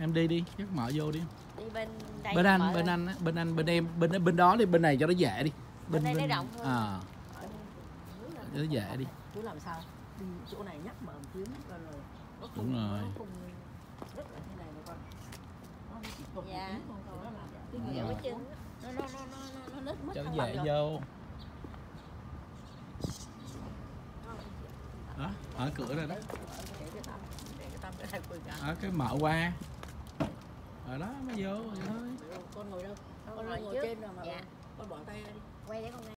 em đi đi chắc mở vô đi. Đi bên đây bên anh mở bên anh á bên anh bên em bên bên đó đi bên này cho nó dễ đi. Bên đây nó rộng hơn. à cho nó dễ đi. Chú làm sao? Đi chỗ này nhắc mở một tiếng rồi rồi nó Đúng rồi. nó không rất là thế này này con. Nó chỉ cột một Dạ. tí thôi, rồi nó làm cái Đúng nghề rồi. cái chân nó nó nó nó nó nó lết mất cho nó dễ rồi. vô. Đó mở cửa ra đó. Để cái tâm để vô vậy thôi con ngồi đâu con ngồi ngồi trước. trên rồi mà. Dạ. con bỏ tay đi. Quay để con